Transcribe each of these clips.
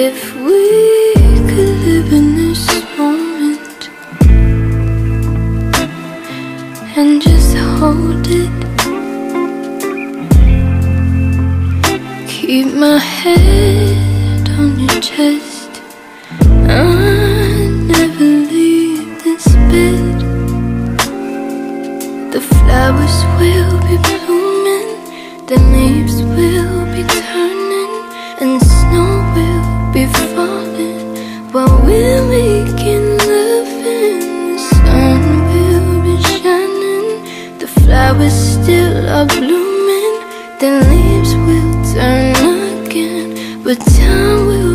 If we could live in this moment and just hold it, keep my head on your chest. Flowers will be blooming, the leaves will be turning, and snow will be falling while we're making love and the sun will be shining. The flowers still are blooming, the leaves will turn again, but time will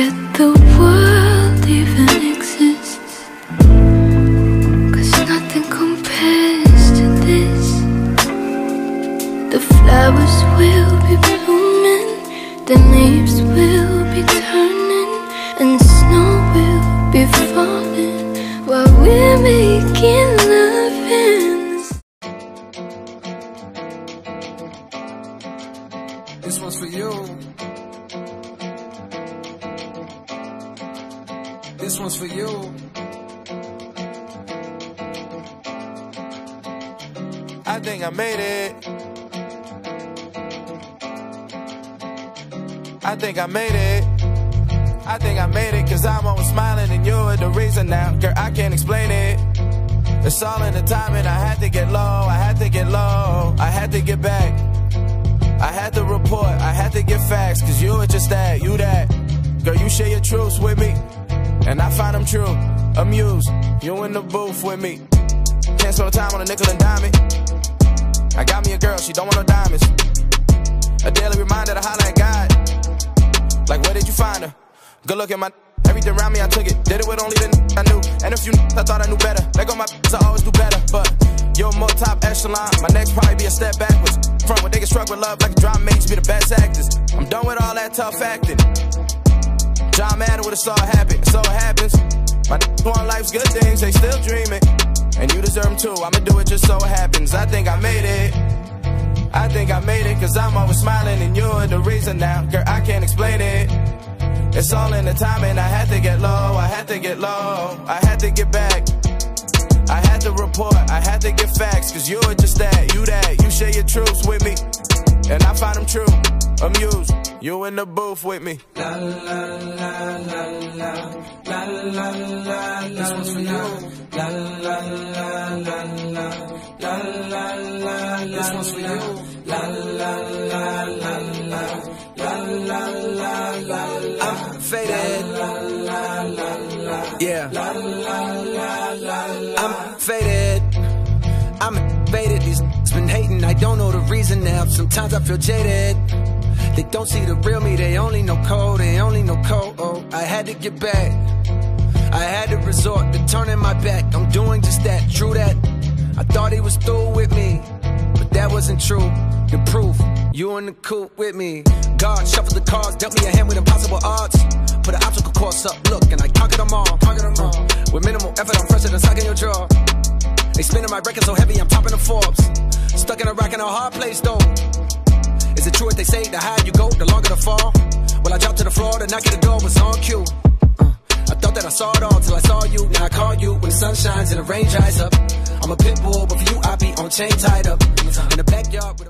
forget the world even exists. Cause nothing compares to this. The flowers will be blooming, the leaves will be turning, and snow will be falling while we're making love in the This one's for you. This one's for you. I think I made it. I think I made it. I think I made it cause I'm always smiling and you're the reason now. Girl, I can't explain it. It's all in the timing. I had to get low. I had to get low. I had to get back. I had to report. I had to get facts cause you were just that. You that. Girl, you share your truths with me. And I find them true. Amused. You in the booth with me. Can't spend time on a nickel and dime. I got me a girl, she don't want no diamonds. A daily reminder to holler at God. Like, where did you find her? Good look at my everything around me, I took it. Did it with only the I knew. And a few I thought I knew better. Let go my I always do better. But you're more top echelon. My next probably be a step backwards. Front when they get struck with love like a drama makes be the best actors. I'm done with all that tough acting. John Madden would have saw it happen. So it happens. My want life's good things, they still dreaming. And you deserve them too. I'ma do it just so it happens. I think I made it. I think I made it cause I'm always smiling and you're the reason now. Girl, I can't explain it. It's all in the timing. I had to get low. I had to get low. I had to get back. I had to report. I had to get facts cause you're just that. You that. You share your truths with me. And I find them true. Amused. You in the booth with me. La la la la la la la la. This one's for you. This one's for you. I'm faded. Yeah. I'm faded. I'm faded. These been hating. I don't know the reason now. Sometimes I feel jaded. They don't see the real me. They only know code. They only know code. Oh, I had to get back. I had to resort to turning my back. I'm doing just that. True that. I thought he was through with me, but that wasn't true. The proof, you in the coop with me. God shuffled the cards, dealt me a hand with impossible odds. Put an obstacle course up, look, and I conquered them all. Conquered them all. With minimal effort, I'm fresher than sucking your jaw. They spinning my record so heavy, I'm topping the Forbes. Stuck in a rock in a hard place, though. Is it true what they say? The higher you go, the longer the fall. Well, I dropped to the floor, the knock at the door was on cue. Uh, I thought that I saw it all till I saw you. Now I call you when the sun shines and the rain dries up. I'm a pit bull, but for you, I be on chain tied up. In the backyard with a